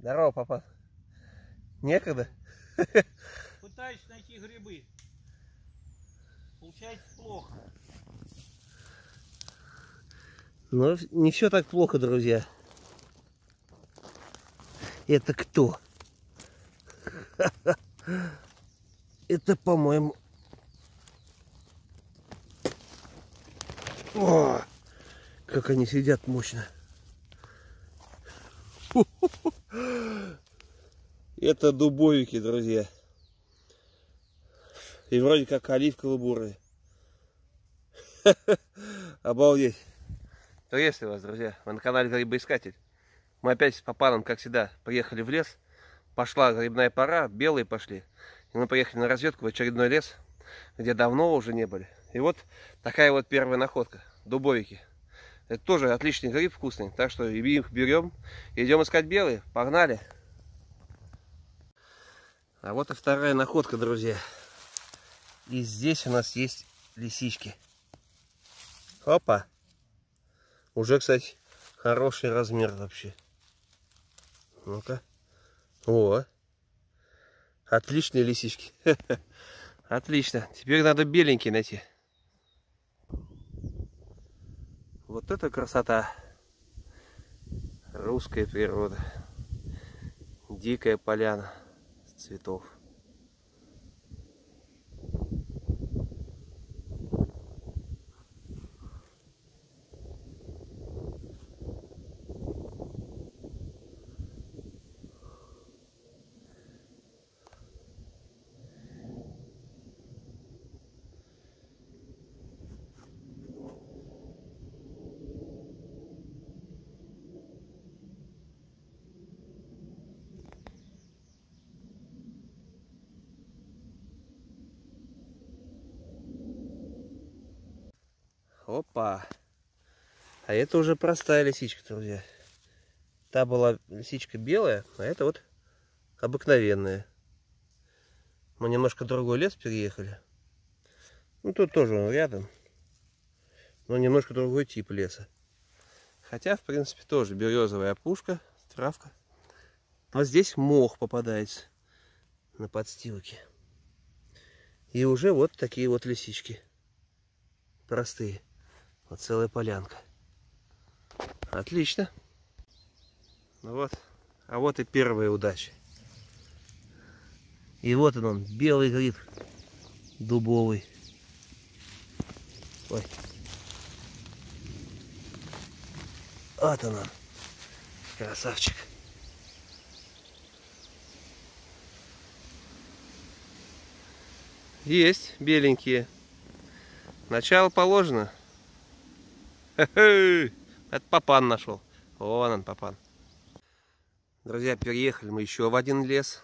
Здорово, папа. Некогда? Пытаюсь найти грибы. Получается плохо. Но не все так плохо, друзья. Это кто? Это, по-моему... О, как они сидят мощно. Это дубовики, друзья. И вроде как оливково-бурые. Обалдеть. Приветствую вас, друзья. Вы на канале Грибоискатель. Мы опять с Папаном, как всегда, приехали в лес. Пошла грибная пора, белые пошли. И мы поехали на разведку в очередной лес, где давно уже не были. И вот такая вот первая находка. Дубовики. Это тоже отличный гриб, вкусный. Так что их берем. Идем искать белые. Погнали. А вот и вторая находка, друзья. И здесь у нас есть лисички. Опа. Уже, кстати, хороший размер вообще. Ну-ка. О. Отличные лисички. Отлично. Теперь надо беленькие найти. Вот это красота. Русская природа. Дикая поляна цветов. Опа. А это уже простая лисичка, друзья. Та была лисичка белая, а это вот обыкновенная. Мы немножко другой лес переехали. Ну, тут тоже он рядом. Но немножко другой тип леса. Хотя, в принципе, тоже березовая опушка, травка. Но здесь мох попадается на подстилке. И уже вот такие вот лисички. Простые. Вот целая полянка. Отлично. Ну вот. А вот и первая удача. И вот он, он белый гриб дубовый. Ой. Вот он. Красавчик. Есть беленькие. Начало положено. Это папан нашел. Вон он, папан. Друзья, переехали мы еще в один лес.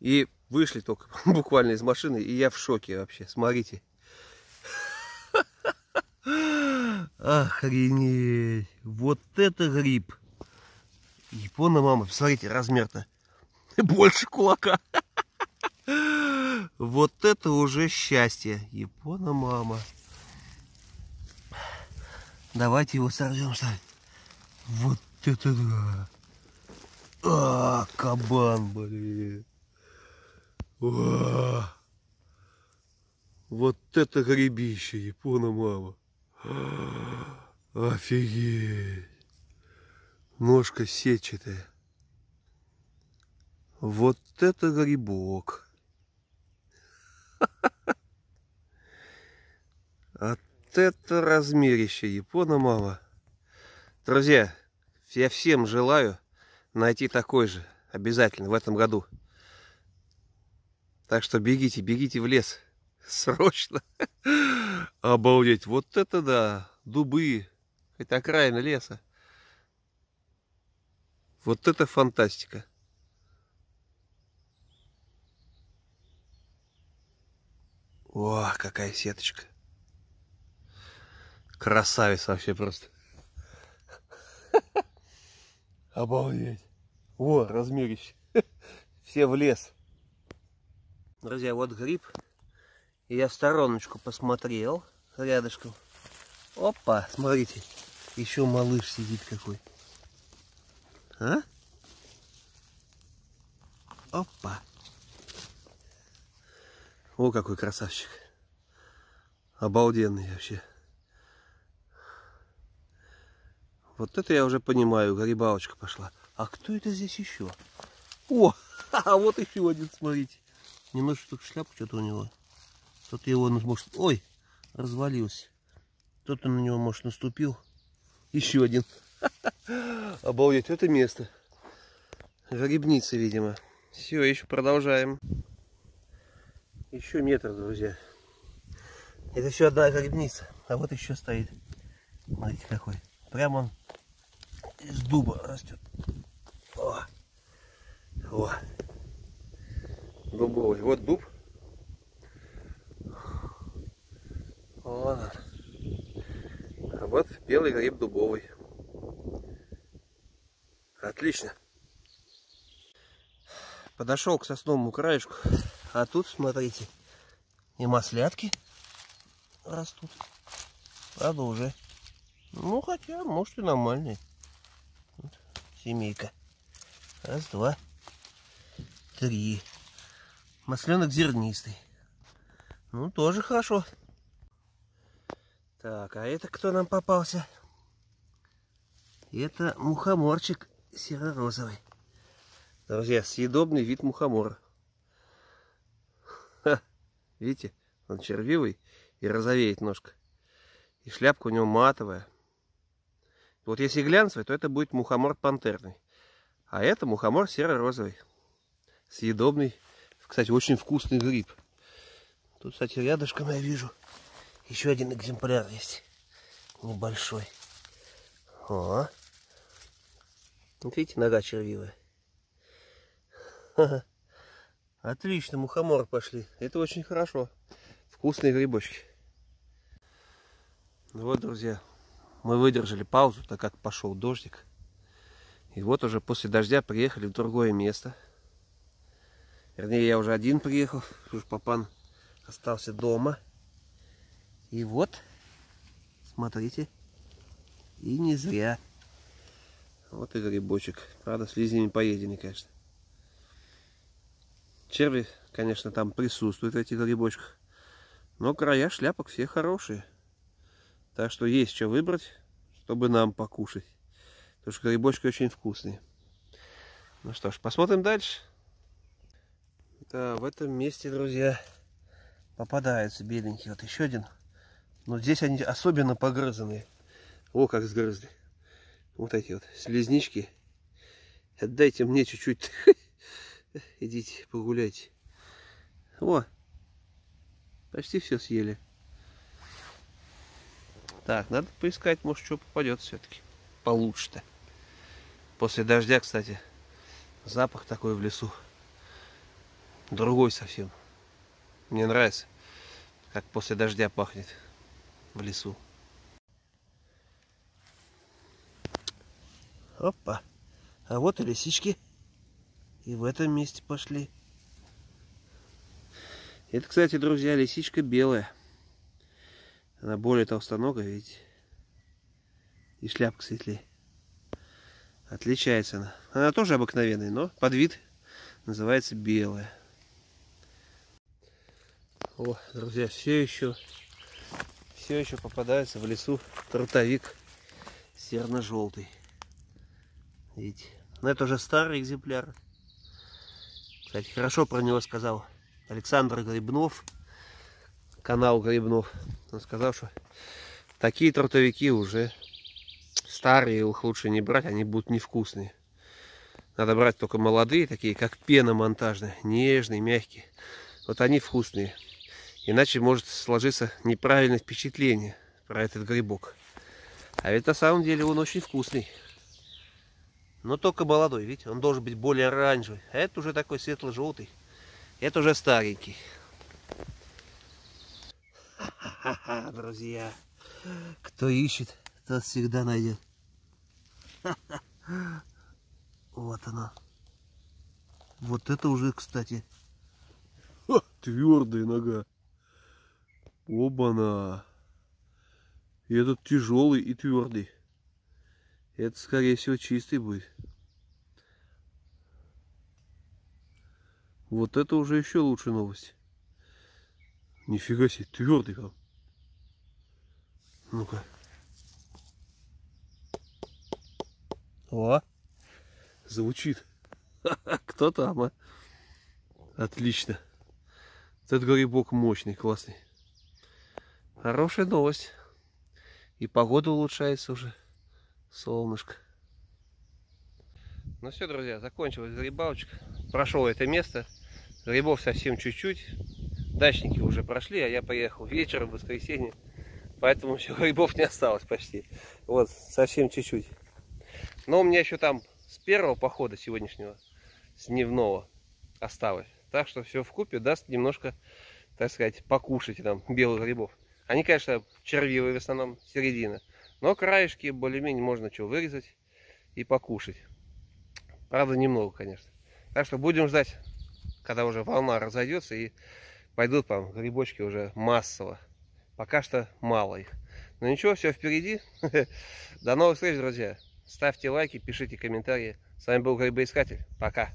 И вышли только буквально из машины, и я в шоке вообще. Смотрите. Охренеть. Вот это гриб. Япона мама, посмотрите, размер-то больше кулака. Вот это уже счастье. Япона мама. Давайте его сорвем, что ли. Вот это да. А, кабан, блин. А, вот это гребище, Япона мама. Офигеть. Ножка сетчатая. Вот это грибок. А это размерище Япона мама. Друзья, я всем желаю найти такой же обязательно в этом году. Так что бегите, бегите в лес. Срочно. Обалдеть. Вот это да. Дубы. Это окраина леса. Вот это фантастика. О, какая сеточка. Красавец вообще просто. Обалдеть. О, размерище. Все в лес. Друзья, вот гриб. И я стороночку посмотрел рядышком. Опа, смотрите. Еще малыш сидит какой. А? Опа. О, какой красавчик. Обалденный вообще. Вот это я уже понимаю, грибалочка пошла. А кто это здесь еще? О, а вот еще один, смотрите. Немножко только шляпа что-то у него. Тут его, ну, может, ой, развалился. Кто-то на него, может, наступил. Еще один. Обалдеть, это место. Грибница, видимо. Все, еще продолжаем. Еще метр, друзья. Это все одна грибница. А вот еще стоит. Смотрите какой. Прямо из дуба растет. О. О. Дубовый. Вот дуб. Вон он. А вот белый гриб дубовый. Отлично. Подошел к сосновому краешку. А тут, смотрите, и маслятки растут. Правда, уже. Ну, хотя, может, и нормальные. Вот, семейка. Раз, два, три. Масленок зернистый. Ну, тоже хорошо. Так, а это кто нам попался? Это мухоморчик серо-розовый. Друзья, съедобный вид мухомора. Ха, видите, он червивый и розовеет ножка. И шляпка у него матовая. Вот если глянцевый, то это будет мухомор пантерный. А это мухомор серо-розовый. Съедобный. Кстати, очень вкусный гриб. Тут, кстати, рядышком я вижу еще один экземпляр есть. Небольшой. О. Вот видите, нога червивая. Отлично, мухомор пошли. Это очень хорошо. Вкусные грибочки. Ну вот, друзья, мы выдержали паузу, так как пошел дождик. И вот уже после дождя приехали в другое место. Вернее, я уже один приехал, уж папан остался дома. И вот, смотрите, и не зря. Вот и грибочек. Правда, с лизнями поеденный, конечно. Черви, конечно, там присутствуют в этих грибочках. Но края шляпок все хорошие. Так что есть что выбрать, чтобы нам покушать. Потому что грибочки очень вкусные. Ну что ж, посмотрим дальше. Да, в этом месте, друзья, попадается беленький. Вот еще один. Но здесь они особенно погрызанные. О, как сгрызли. Вот эти вот слизнички. Отдайте мне чуть-чуть. Идите погуляйте. О, почти все съели. Так, надо поискать, может, что попадет все-таки. Получше-то. После дождя, кстати, запах такой в лесу. Другой совсем. Мне нравится, как после дождя пахнет в лесу. Опа. А вот и лисички. И в этом месте пошли. Это, кстати, друзья, лисичка белая. Она более толстоногая, видите. И шляпка светлее. Отличается она. Она тоже обыкновенная, но под вид называется белая. О, друзья, все еще все еще попадается в лесу трутовик серно-желтый. Видите? Но это уже старый экземпляр. Кстати, хорошо про него сказал Александр Грибнов, канал Грибнов. Он сказал, что такие трутовики уже старые, их лучше не брать, они будут невкусные. Надо брать только молодые, такие как пена монтажная, нежные, мягкие. Вот они вкусные. Иначе может сложиться неправильное впечатление про этот грибок. А ведь на самом деле он очень вкусный. Но только молодой, видите, он должен быть более оранжевый. А это уже такой светло-желтый. Это уже старенький. Ха-ха-ха, друзья. Кто ищет, тот всегда найдет. Вот она. Вот это уже, кстати, твердая нога. Оба-на. И этот тяжелый и твердый. Это, скорее всего, чистый будет. Вот это уже еще лучше новость. Нифига себе, твердый прям. Ну-ка. О, звучит. Кто там, а? Отлично. Этот грибок мощный, классный. Хорошая новость. И погода улучшается уже. Солнышко. Ну все, друзья, закончилась грибалочка. Прошел это место. Грибов совсем чуть-чуть. Дачники уже прошли, а я поехал вечером в воскресенье. Поэтому все, грибов не осталось почти. Вот, совсем чуть-чуть. Но у меня еще там с первого похода сегодняшнего, с дневного, осталось. Так что все в купе даст немножко, так сказать, покушать там белых грибов. Они, конечно, червивые в основном, середина. Но краешки более-менее можно что вырезать и покушать. Правда, немного, конечно. Так что будем ждать, когда уже волна разойдется и пойдут там грибочки уже массово. Пока что мало их. Но ничего, все впереди. До новых встреч, друзья. Ставьте лайки, пишите комментарии. С вами был Грибоискатель. Пока.